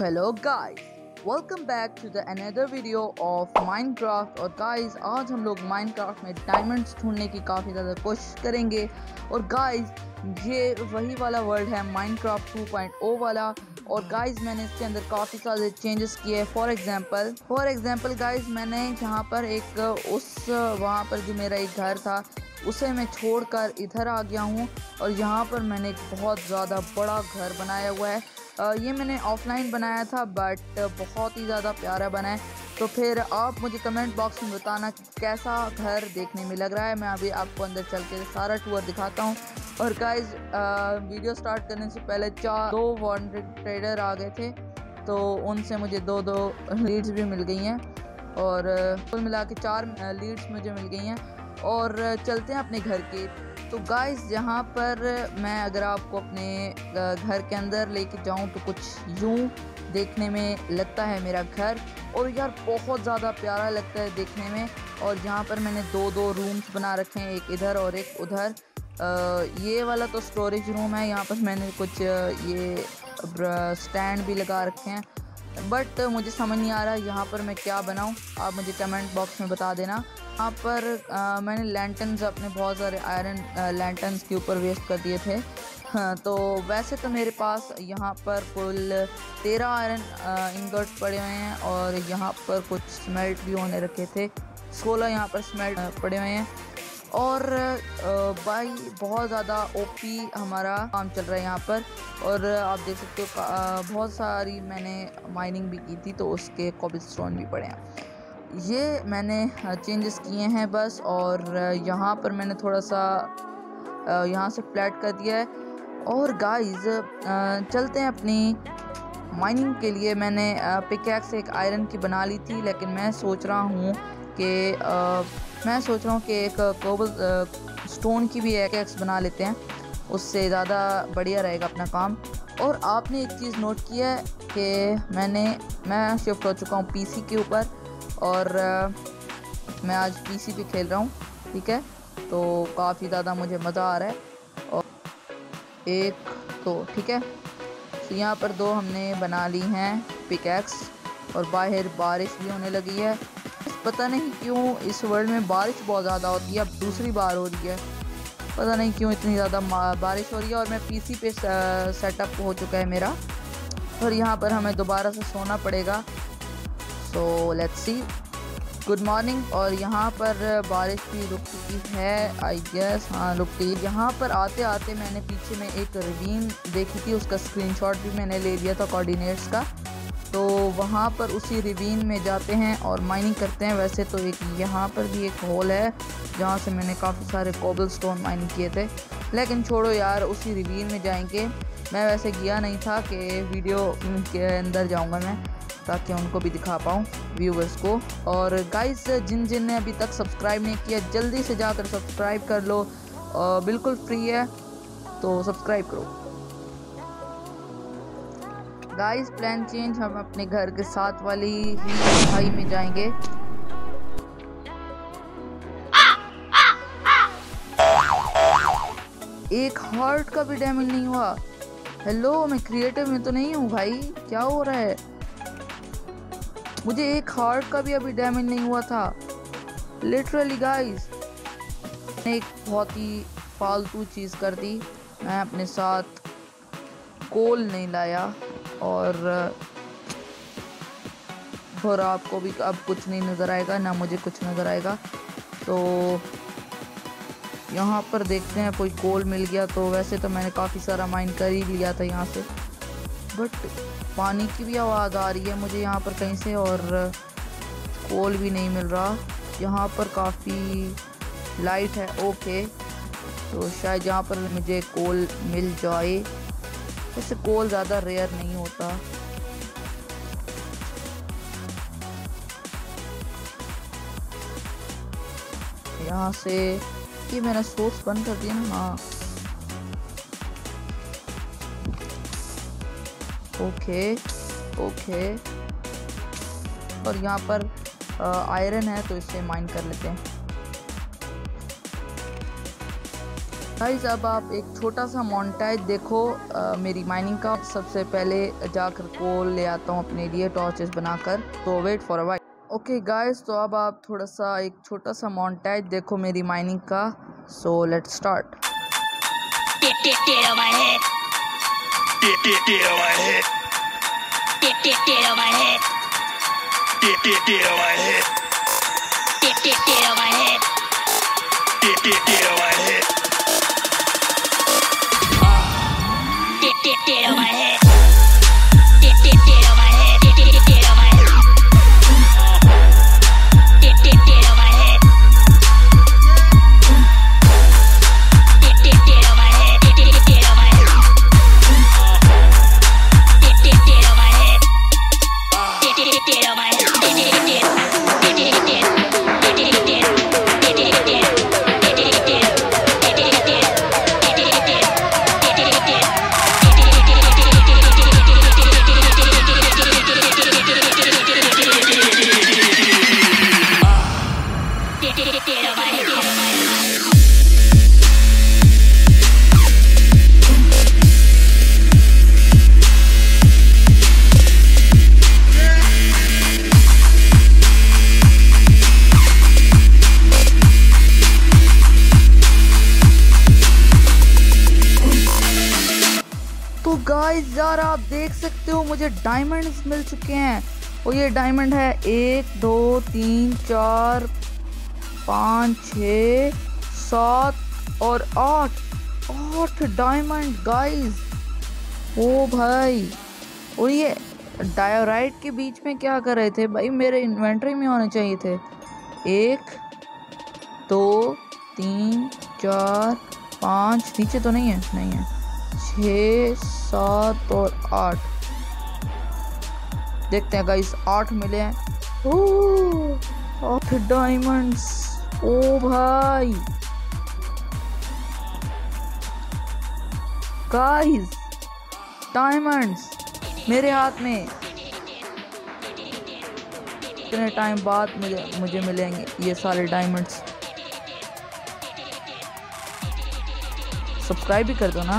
Hello guys welcome back to the another video of Minecraft और guys आज हम लोग माइनक्राफ्ट में डायमंड्स ढूँढने की काफ़ी ज़्यादा कोशिश करेंगे। और गाइस ये वही वाला वर्ल्ड है माइनक्राफ्ट 2.0 वाला। और गाइस मैंने इसके अंदर काफ़ी सारे चेंजेस किए for example for example guys मैंने यहाँ पर एक, उस, वहाँ पर जो मेरा एक घर था उसे मैं छोड़कर इधर आ गया हूँ और यहाँ पर मैंने एक बहुत ज़्यादा बड़ा घर बनाया हुआ है। ये मैंने ऑफलाइन बनाया था बट बहुत ही ज़्यादा प्यारा बना है। तो फिर आप मुझे कमेंट बॉक्स में बताना कैसा घर देखने में लग रहा है। मैं अभी आपको अंदर चल के सारा टूर दिखाता हूँ। और गाइज़ वीडियो स्टार्ट करने से पहले चार, दो वॉन्टेड ट्रेडर आ गए थे तो उनसे मुझे दो दो लीड्स भी मिल गई हैं। और कुल मिला के चार लीड्स मुझे मिल गई हैं। और चलते हैं अपने घर के। तो गाइस यहाँ पर मैं अगर आपको अपने घर के अंदर लेके जाऊँ तो कुछ यूँ देखने में लगता है मेरा घर। और यार बहुत ज़्यादा प्यारा लगता है देखने में। और यहाँ पर मैंने दो दो रूम्स बना रखे हैं एक इधर और एक उधर। आ, ये वाला तो स्टोरेज रूम है यहाँ पर मैंने कुछ ये स्टैंड भी लगा रखे हैं। बट मुझे समझ नहीं आ रहा यहाँ पर मैं क्या बनाऊँ। आप मुझे कमेंट बॉक्स में बता देना। यहाँ पर आ, मैंने लैंटन्स अपने बहुत सारे आयरन लैंटन्स के ऊपर वेस्ट कर दिए थे। हाँ तो वैसे तो मेरे पास यहाँ पर कुल तेरह आयरन इंगर्ट पड़े हुए हैं और यहाँ पर कुछ स्मेल्ट भी होने रखे थे। सोलह यहाँ पर स्मेल्ट पड़े हुए हैं। और भाई, बहुत ज़्यादा ओपी हमारा काम चल रहा है यहाँ पर। और आप देख सकते हो बहुत सारी मैंने माइनिंग भी की थी तो उसके कॉबल स्टोन भी पड़े हैं। ये मैंने चेंजेस किए हैं बस, और यहाँ पर मैंने थोड़ा सा यहाँ से फ्लैट कर दिया है। और गाइस चलते हैं अपनी माइनिंग के लिए। मैंने पिकैक्स एक आयरन की बना ली थी, लेकिन मैं सोच रहा हूँ कि मैं सोच रहा हूँ कि एक कोबल स्टोन की भी एक एक्स बना लेते हैं। उससे ज़्यादा बढ़िया रहेगा अपना काम। और आपने एक चीज़ नोट किया है कि मैंने, मैं शिफ्ट हो चुका हूँ पीसी के ऊपर और मैं आज पीसी पे खेल रहा हूँ, ठीक है? तो काफ़ी ज़्यादा मुझे मज़ा आ रहा है। और एक तो ठीक है? तो यहाँ पर दो हमने बना ली हैं पिकैक्स और बाहर बारिश भी होने लगी है। पता नहीं क्यों इस वर्ल्ड में बारिश बहुत ज़्यादा होती है, अब दूसरी बार हो रही है। पता नहीं क्यों इतनी ज़्यादा बारिश हो रही है और मैं पीसी पे सेटअप हो चुका है मेरा। और यहाँ पर हमें दोबारा से सोना पड़ेगा। So let's see good morning और यहाँ पर बारिश भी रुक चुकी है आई गेस हाँ रुक गई। यहाँ पर आते आते मैंने पीछे में एक रवीन देखी थी, उसका स्क्रीनशॉट भी मैंने ले लिया था कोऑर्डिनेट्स का। तो वहाँ पर उसी रिवीन में जाते हैं और माइनिंग करते हैं। वैसे तो एक यहाँ पर भी एक होल है, जहाँ से मैंने काफ़ी सारे कोबल स्टोन माइनिंग किए थे। लेकिन छोड़ो यार, उसी रिवीन में जाएँगे। मैं वैसे गया नहीं था कि वीडियो के अंदर जाऊँगा मैं, ताकि उनको भी दिखा पाऊँ व्यूवर्स को। और गाइस जिन जिन ने अभी तक सब्सक्राइब नहीं किया, जल्दी से जाकर सब्सक्राइब कर लो। बिल्कुल फ्री है तो सब्सक्राइब करो। गाइस प्लान चेंज हम अपने घर के साथ वाली ही खाई में जाएँगे। एक हार्ट का भी डैमेज नहीं हुआ। हेलो मैं क्रिएटिव में तो नहीं हूँ भाई। क्या हो रहा है? मुझे एक हार्ट का भी अभी डैमेज नहीं हुआ था। लिटरली गाइस एक बहुत ही फालतू चीज़ कर दी। मैं अपने साथ कोल नहीं लाया। और और आपको भी अब कुछ नहीं नज़र आएगा, ना मुझे कुछ नज़र आएगा। तो यहाँ पर देखते हैं, कोई कोल मिल गया तो वैसे तो मैंने काफ़ी सारा माइंड कर ही लिया था यहाँ से। बट पानी की भी आवाज़ आ रही है मुझे यहाँ पर कहीं से और कोल भी नहीं मिल रहा। यहाँ पर काफ़ी लाइट है ओके तो शायद यहाँ पर मुझे कोल मिल जाए। इससे कोल ज़्यादा रेयर नहीं होता। यहाँ से, ये मैंने सोर्स बंद कर दिया ना हाँ। ओके ओके और यहाँ पर आयरन है तो इसे माइन कर लेते हैं। गाइस अब आप एक छोटा सा मोन्टाइज देखो। आ, मेरी माइनिंग का। सबसे पहले जाकर कोल ले आता हूँ अपने लिए टॉर्चेस बनाकर। तो wait for a okay guys तो अब आप थोड़ा सा एक छोटा सा मोन्टाइज देखो मेरी माइनिंग का। So let's start Get on guys यार, आप देख सकते हो, मुझे डायमंड्स मिल चुके हैं। और ये डायमंड है एक, दो, तीन, चार, पाँच, छ, सात और आठ। आठ डायमंड गाइस ओ भाई। और ये डायोराइट के बीच में क्या कर रहे थे? भाई, मेरे इन्वेंट्री में होने चाहिए थे। एक, दो, तीन, चार, पाँच। नीचे तो नहीं है? नहीं है। छ, सात और आठ। देखते हैं गाइस आठ मिले हैं। आठ डायमंड्स ओ भाई। गाइस डायमंड्स मेरे हाथ में। कितने टाइम बाद मुझे मुझे मिलेंगे ये सारे डायमंड्स सब्सक्राइब भी कर दो ना।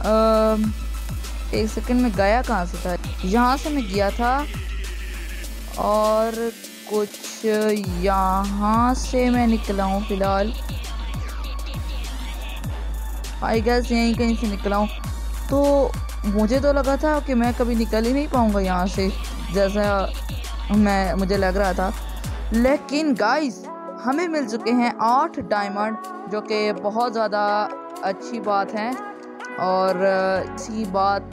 एक सेकंड में गया कहाँ से था? यहाँ से मैं गया था और कुछ यहाँ से मैं निकला हूँ फ़िलहाल। आई गैस यहीं कहीं से निकला हूँ। तो मुझे तो लगा था कि मैं कभी निकल ही नहीं पाऊँगा यहाँ से, जैसा मैं, मुझे लग रहा था। लेकिन गाइस हमें मिल चुके हैं आठ डायमंड जो कि बहुत ज़्यादा अच्छी बात है। और इसी बात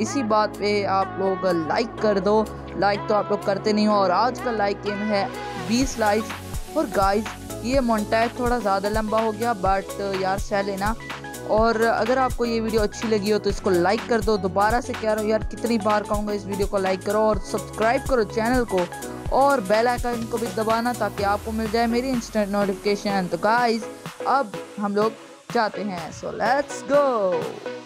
इसी बात पे आप लोग लाइक कर दो। लाइक तो आप लोग करते नहीं हो और आज का लाइक गेम है 20 लाइक और गाइस ये मोन्टैग थोड़ा ज़्यादा लंबा हो गया बट यार सह लेना। और अगर आपको ये वीडियो अच्छी लगी हो तो इसको लाइक कर दो। दोबारा से कह रहा हूँ यार, कितनी बार कहूँगा इस वीडियो को लाइक करो और सब्सक्राइब करो चैनल को। और बेल आइकन को भी दबाना ताकि आपको मिल जाए मेरी इंस्टेंट नोटिफिकेशन तो गाइस अब हम लोग जाते हैं। So let's go